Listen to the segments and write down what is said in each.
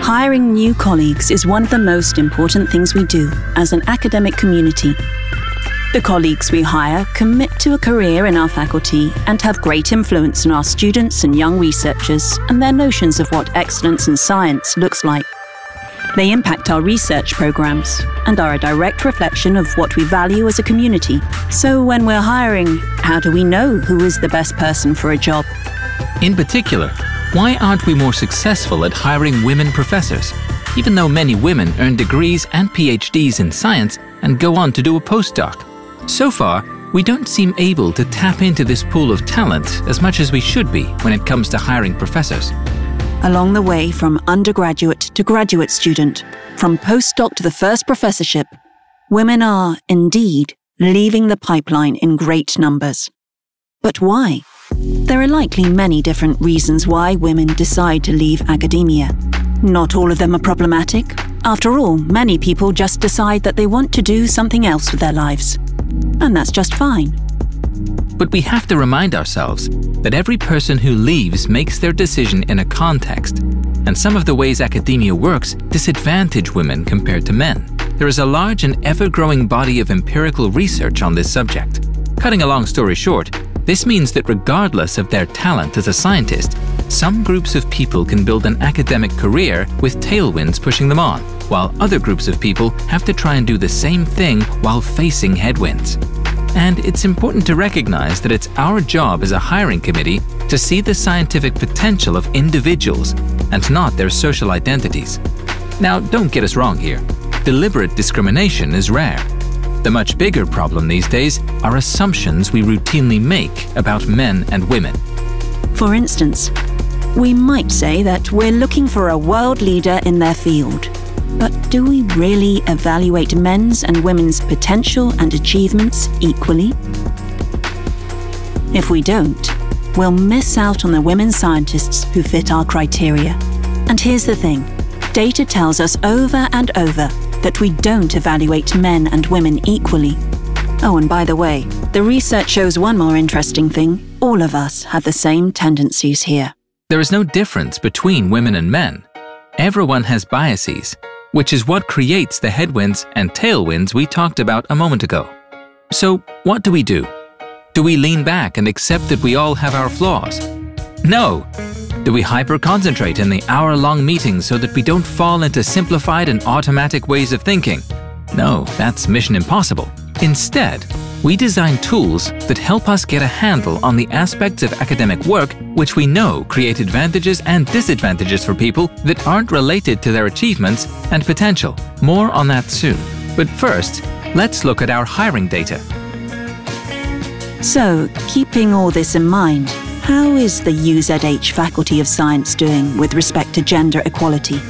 Hiring new colleagues is one of the most important things we do as an academic community. The colleagues we hire commit to a career in our faculty and have great influence on our students and young researchers and their notions of what excellence in science looks like. They impact our research programs and are a direct reflection of what we value as a community. So, when we're hiring, how do we know who is the best person for a job? In particular, why aren't we more successful at hiring women professors? Even though many women earn degrees and PhDs in science and go on to do a postdoc. So far, we don't seem able to tap into this pool of talent as much as we should be when it comes to hiring professors. Along the way from undergraduate to graduate student, from postdoc to the first professorship, women are, indeed, leaving the pipeline in great numbers. But why? There are likely many different reasons why women decide to leave academia. Not all of them are problematic. After all, many people just decide that they want to do something else with their lives. And that's just fine. But we have to remind ourselves that every person who leaves makes their decision in a context, and some of the ways academia works disadvantage women compared to men. There is a large and ever growing body of empirical research on this subject. Cutting a long story short, this means that regardless of their talent as a scientist, some groups of people can build an academic career with tailwinds pushing them on, while other groups of people have to try and do the same thing while facing headwinds. And it's important to recognize that it's our job as a hiring committee to see the scientific potential of individuals and not their social identities. Now, don't get us wrong here. Deliberate discrimination is rare. The much bigger problem these days are assumptions we routinely make about men and women. For instance, we might say that we're looking for a world leader in their field. But do we really evaluate men's and women's potential and achievements equally? If we don't, we'll miss out on the women scientists who fit our criteria. And here's the thing data tells us over and over that we don't evaluate men and women equally. Oh, and by the way, the research shows one more interesting thing. All of us have the same tendencies here. There is no difference between women and men. Everyone has biases, which is what creates the headwinds and tailwinds we talked about a moment ago. So, what do we do? Do we lean back and accept that we all have our flaws? No! Do we hyper concentrate in the hour long meetings so that we don't fall into simplified and automatic ways of thinking? No, that's mission impossible. Instead, we design tools that help us get a handle on the aspects of academic work which we know create advantages and disadvantages for people that aren't related to their achievements and potential. More on that soon. But first, let's look at our hiring data. So, keeping all this in mind, how is the UZH Faculty of Science doing with respect to gender equality?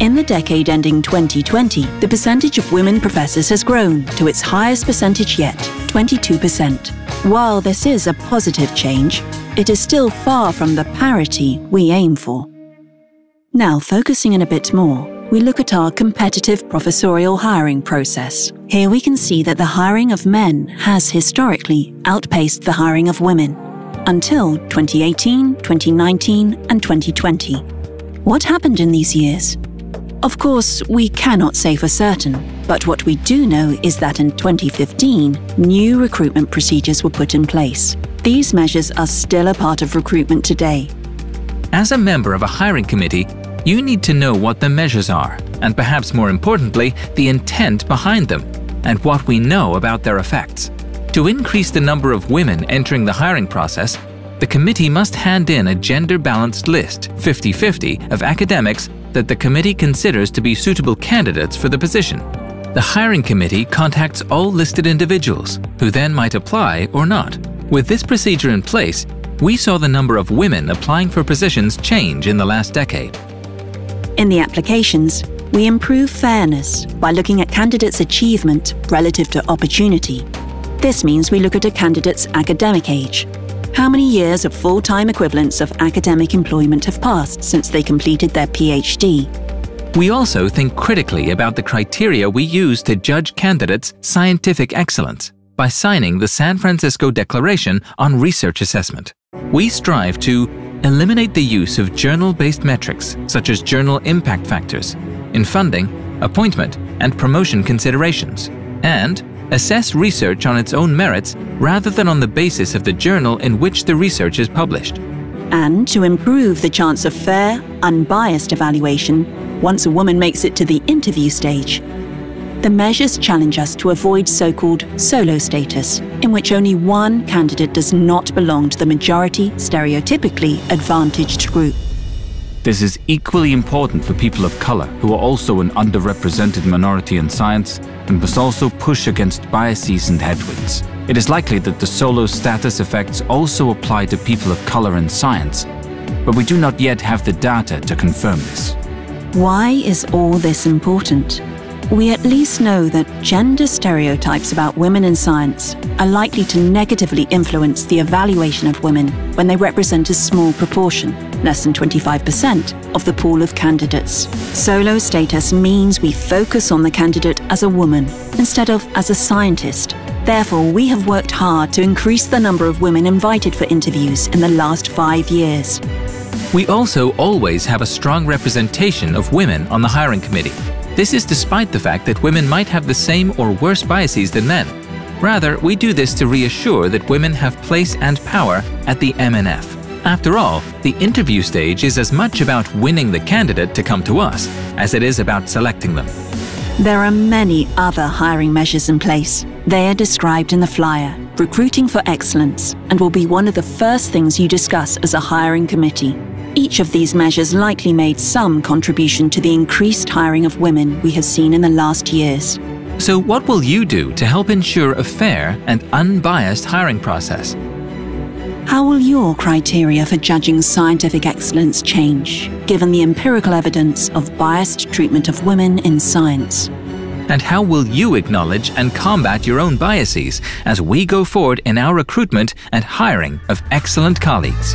In the decade ending 2020, the percentage of women professors has grown to its highest percentage yet, 22%. While this is a positive change, it is still far from the parity we aim for. Now, focusing in a bit more, we look at our competitive professorial hiring process. Here we can see that the hiring of men has historically outpaced the hiring of women until 2018, 2019, and 2020. What happened in these years? Of course, we cannot say for certain, but what we do know is that in 2015, new recruitment procedures were put in place. These measures are still a part of recruitment today. As a member of a hiring committee, you need to know what the measures are, and perhaps more importantly, the intent behind them, and what we know about their effects. To increase the number of women entering the hiring process, the committee must hand in a gender balanced list, 50 50, of academics that the committee considers to be suitable candidates for the position. The hiring committee contacts all listed individuals, who then might apply or not. With this procedure in place, we saw the number of women applying for positions change in the last decade. In the applications, we improve fairness by looking at candidates' achievement relative to opportunity this means we look at a candidate's academic age. How many years of full time equivalents of academic employment have passed since they completed their PhD? We also think critically about the criteria we use to judge candidates' scientific excellence by signing the San Francisco Declaration on Research Assessment. We strive to eliminate the use of journal-based metrics such as journal impact factors in funding, appointment, and promotion considerations, and assess research on its own merits rather than on the basis of the journal in which the research is published. And to improve the chance of fair, unbiased evaluation once a woman makes it to the interview stage, the measures challenge us to avoid so called solo status, in which only one candidate does not belong to the majority, stereotypically advantaged group. This is equally important for people of color, who are also an underrepresented minority in science and must also push against biases and headwinds. It is likely that the solo status effects also apply to people of color in science, but we do not yet have the data to confirm this. Why is all this important? we at least know that gender stereotypes about women in science are likely to negatively influence the evaluation of women when they represent a small proportion, less than 25%, of the pool of candidates. Solo status means we focus on the candidate as a woman instead of as a scientist. Therefore, we have worked hard to increase the number of women invited for interviews in the last five years. We also always have a strong representation of women on the hiring committee. This is despite the fact that women might have the same or worse biases than men. Rather, we do this to reassure that women have place and power at the MNF. After all, the interview stage is as much about winning the candidate to come to us as it is about selecting them. There are many other hiring measures in place. They are described in the flyer, Recruiting for Excellence, and will be one of the first things you discuss as a hiring committee. Each of these measures likely made some contribution to the increased hiring of women we have seen in the last years. So, what will you do to help ensure a fair and unbiased hiring process? How will your criteria for judging scientific excellence change, given the empirical evidence of biased treatment of women in science? And how will you acknowledge and combat your own biases as we go forward in our recruitment and hiring of excellent colleagues?